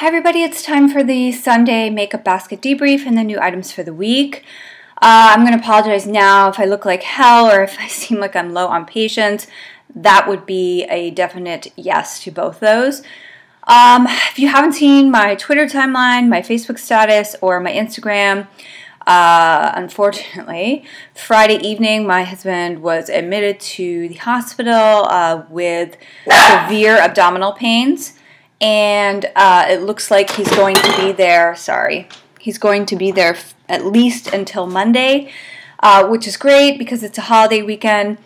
Hi everybody, it's time for the Sunday makeup basket debrief and the new items for the week. Uh, I'm going to apologize now if I look like hell or if I seem like I'm low on patience. That would be a definite yes to both those. Um, if you haven't seen my Twitter timeline, my Facebook status, or my Instagram, uh, unfortunately, Friday evening, my husband was admitted to the hospital uh, with severe abdominal pains, and uh, it looks like he's going to be there. Sorry, he's going to be there at least until Monday, uh, which is great because it's a holiday weekend.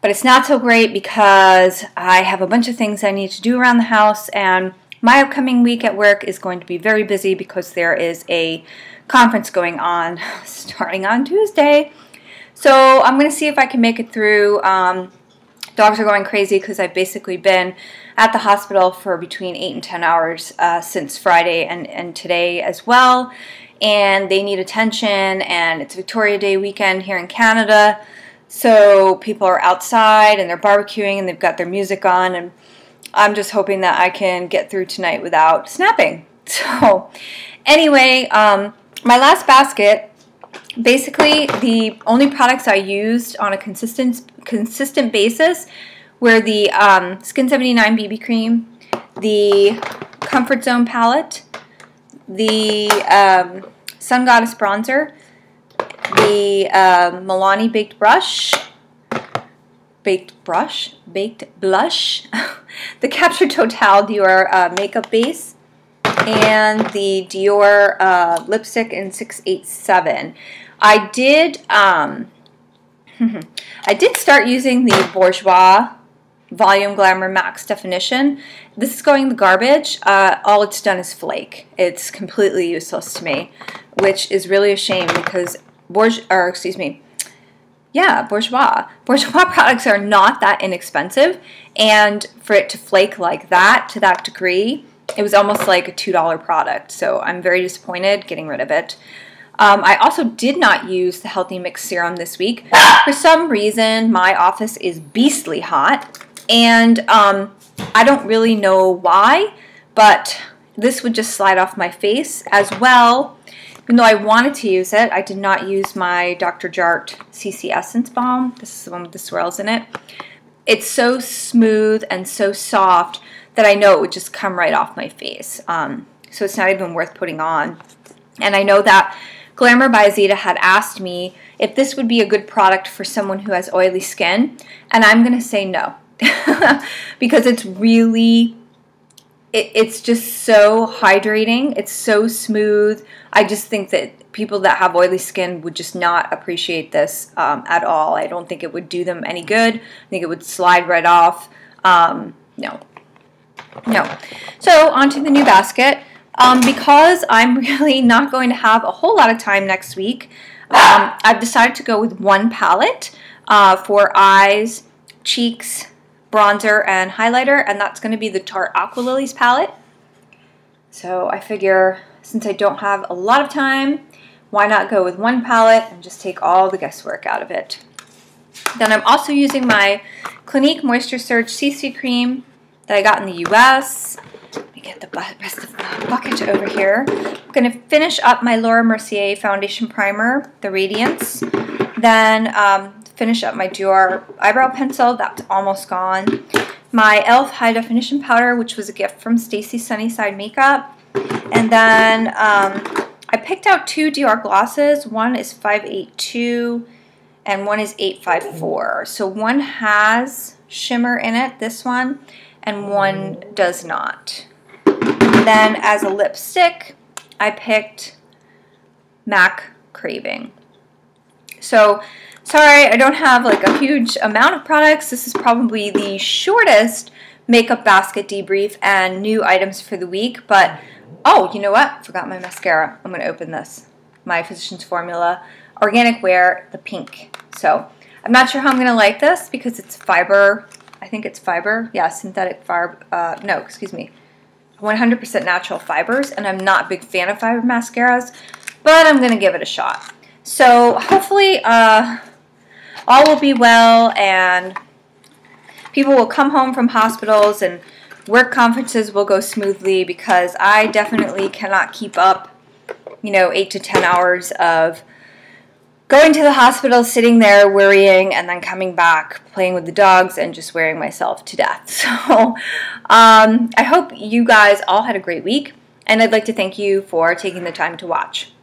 But it's not so great because I have a bunch of things I need to do around the house, and my upcoming week at work is going to be very busy because there is a conference going on starting on Tuesday. So I'm going to see if I can make it through. Um, dogs are going crazy because I've basically been at the hospital for between 8 and 10 hours uh, since Friday and, and today as well. And they need attention, and it's Victoria Day weekend here in Canada. So people are outside and they're barbecuing and they've got their music on. And I'm just hoping that I can get through tonight without snapping. So, anyway, um, my last basket, basically the only products I used on a consistent consistent basis were the um, Skin 79 BB cream, the Comfort Zone palette, the um, Sun Goddess bronzer, the uh, Milani baked brush, baked brush, baked blush, the Capture Total Dior uh, makeup base, and the Dior uh, lipstick in 687. I did, um, I did start using the Bourjois Volume Glamour Max Definition. This is going the garbage. Uh, all it's done is flake. It's completely useless to me, which is really a shame because Bourge, or excuse me, yeah, Bourjois. Bourjois products are not that inexpensive, and for it to flake like that to that degree, it was almost like a $2 product, so I'm very disappointed getting rid of it. Um, I also did not use the Healthy Mix Serum this week. For some reason, my office is beastly hot, and um, I don't really know why, but this would just slide off my face as well. Even though I wanted to use it, I did not use my Dr. Jart CC Essence Balm. This is the one with the swirls in it. It's so smooth and so soft that I know it would just come right off my face. Um, so it's not even worth putting on. And I know that Glamour by Zeta had asked me if this would be a good product for someone who has oily skin, and I'm going to say no. because it's really it, it's just so hydrating. It's so smooth. I just think that people that have oily skin would just not appreciate this um, at all. I don't think it would do them any good. I think it would slide right off. Um, no, no. So onto the new basket. Um, because I'm really not going to have a whole lot of time next week, um, I've decided to go with one palette uh, for eyes, cheeks, bronzer, and highlighter, and that's going to be the Tarte Aqua Lilies palette. So I figure since I don't have a lot of time, why not go with one palette and just take all the guesswork out of it. Then I'm also using my Clinique Moisture Surge CC Cream that I got in the US. Let me get the rest of the bucket over here. I'm going to finish up my Laura Mercier Foundation Primer, the Radiance. Then um, finish up my Dior eyebrow pencil. That's almost gone. My e.l.f. High Definition Powder, which was a gift from Stacy Sunnyside Makeup. And then um, I picked out two Dior glosses. One is 582 and one is 854. So one has shimmer in it, this one, and one does not. Then as a lipstick, I picked MAC Craving. So, sorry, I don't have like a huge amount of products. This is probably the shortest makeup basket debrief and new items for the week. But, oh, you know what? Forgot my mascara. I'm going to open this. My Physicians Formula Organic Wear, the pink. So, I'm not sure how I'm going to like this because it's fiber I think it's fiber. Yeah, synthetic fiber. Uh, no, excuse me. 100% natural fibers, and I'm not a big fan of fiber mascaras, but I'm going to give it a shot. So hopefully uh, all will be well, and people will come home from hospitals and work conferences will go smoothly because I definitely cannot keep up, you know, eight to 10 hours of going to the hospital, sitting there worrying, and then coming back, playing with the dogs, and just wearing myself to death. So um, I hope you guys all had a great week, and I'd like to thank you for taking the time to watch.